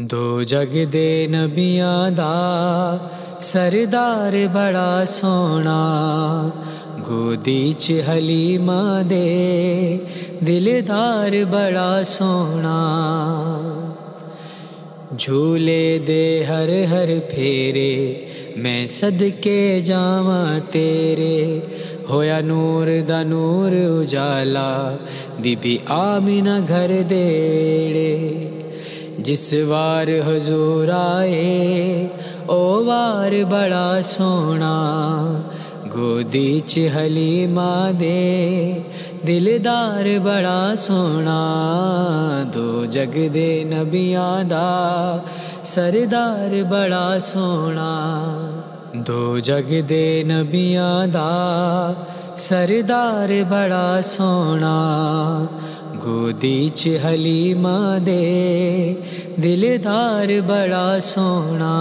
ਦੋ ਜਗ ਦੇ ਨਬੀਆਂ ਦਾ ਸਰਦਾਰ ਬੜਾ ਸੋਹਣਾ ਗੋਦੀ ਚ ਹਲੀਮਾ ਦੇ ਦਿਲਦਾਰ ਬੜਾ ਸੋਹਣਾ ਝੂਲੇ ਦੇ ਹਰ ਹਰ ਫੇਰੇ ਮੈਂ ਸਦਕੇ ਜਾਵਾਂ ਤੇਰੇ ਹੋਇਆ ਨੂਰ ਦਾ ਨੂਰ ਉਜਾਲਾ ਬੀਬੀ ਆਮਿਨਾ ਘਰ ਦੇੜੇ ਜਿਸ ਵਾਰ ਹਜ਼ੂਰ ਆਏ, ਉਹ ਵਾਰ ਬੜਾ ਸੋਹਣਾ। ਗੋਦੀ ਚ ਹਲੀਮਾ ਦੇ, ਦਿਲਦਾਰ ਬੜਾ ਸੋਹਣਾ। ਦੋ ਜਗ ਦੇ ਨਬੀਆਂ ਦਾ ਸਰਦਾਰ ਬੜਾ ਸੋਹਣਾ। ਦੋ ਜਗ ਦੇ ਨਬੀਆਂ ਦਾ ਸਰਦਾਰ ਬੜਾ ਸੋਹਣਾ। ਗੋਦੀ ਚ ਹਲੀਮਾ ਦੇ ਦਿਲਦਾਰ ਬੜਾ ਸੋਹਣਾ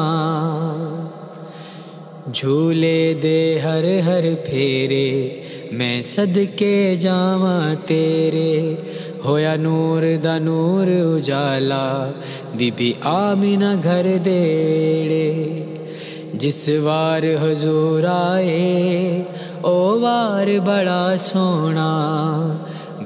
ਝੂਲੇ ਦੇ ਹਰ ਹਰ ਫੇਰੇ ਮੈਂ ਸਦਕੇ ਜਾਵਾਂ ਤੇਰੇ ਹੋਇਆ ਨੂਰ ਦਾ ਨੂਰ ਉਜਾਲਾ ਬੀਬੀ ਆਮੀਨਾ ਘਰ ਦੇੜੇ ਜਿਸ ਵਾਰ ਹਜ਼ੂਰ ਆਏ ਉਹ ਵਾਰ ਬੜਾ ਸੋਹਣਾ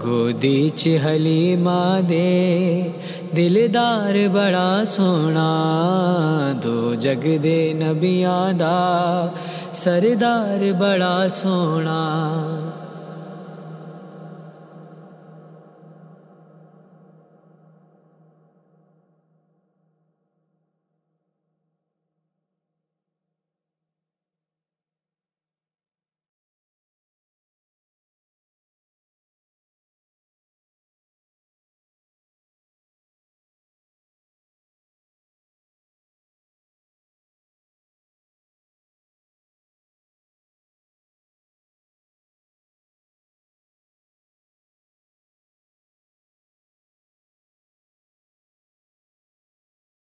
ਗੋਦੀ ਚ ਹਲੀਮਾ ਦੇ ਦਿਲਦਾਰ ਬੜਾ ਸੋਹਣਾ ਦੋ ਜਗ ਦੇ ਨਬੀਆਂ ਦਾ ਸਰਦਾਰ ਬੜਾ ਸੋਹਣਾ